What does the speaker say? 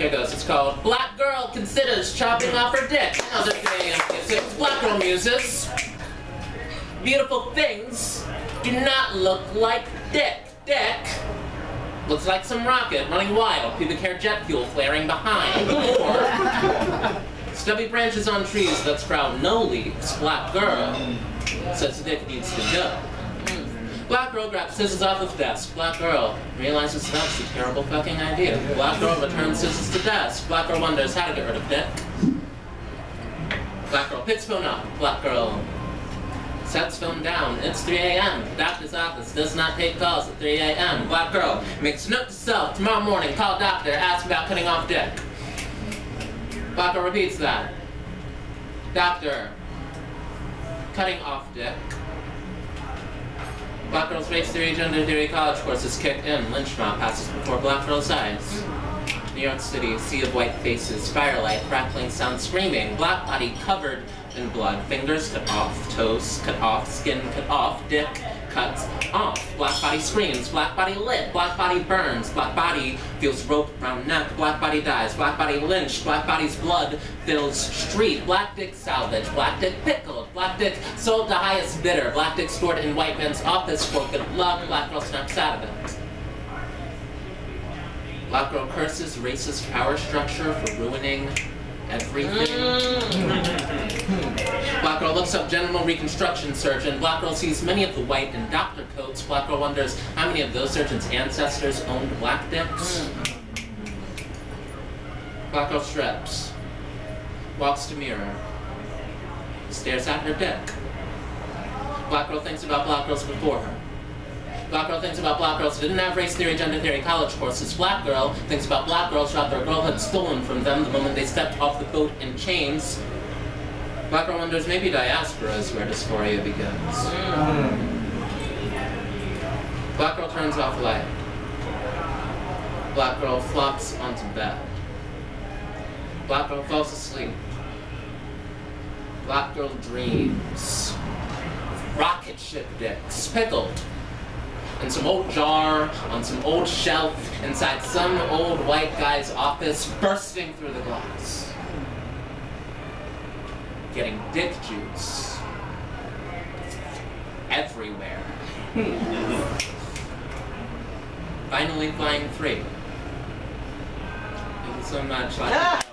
Here goes. It's called Black Girl Considers Chopping Off Her Dick. Another physics. Black Girl muses. Beautiful things do not look like dick. Dick looks like some rocket running wild, pubic hair jet fuel flaring behind. Or stubby branches on trees that sprout no leaves. Black girl says the dick needs to go. Black girl grabs scissors off of desk. Black girl realizes that's a terrible fucking idea. Black girl returns scissors to desk. Black girl wonders how to get rid of dick. Black girl picks phone up. Black girl sets phone down. It's 3 a.m. Doctor's office does not take calls at 3 a.m. Black girl makes note to self. Tomorrow morning, call doctor, ask about cutting off dick. Black girl repeats that. Doctor, cutting off dick. Black girl's race theory, gender theory, college courses kicked in. Lynch mob passes before black girl's eyes. New York City, sea of white faces, firelight, crackling sound, screaming, black body covered in blood, fingers cut off, toes cut off, skin cut off, dick cuts off. Black body screams, black body lit, black body burns, black body feels rope around neck, black body dies, black body lynched, black body's blood fills street, black dick salvage, black dick pickled, black dick sold to highest bidder, black dick stored in white man's office for good luck, black girl snaps out of it. Black girl curses racist power structure for ruining everything. Mm. Girl looks up genital reconstruction surgeon. Black girl sees many of the white and doctor coats. Black girl wonders how many of those surgeons' ancestors owned black dicks. Black girl strips. Walks to mirror. Stares at her dick. Black girl thinks about black girls before her. Black girl thinks about black girls who didn't have race theory, gender theory college courses. Black girl thinks about black girls who had their girlhood stolen from them the moment they stepped off the boat in chains. Black girl wonders maybe diaspora is where dysphoria begins. Hmm. Black girl turns off light. Black girl flops onto bed. Black girl falls asleep. Black girl dreams. Rocket ship dicks, pickled in some old jar on some old shelf inside some old white guy's office, bursting through the glass. Getting dick juice everywhere. Hmm. Finally flying three. Thank you so much. Ah!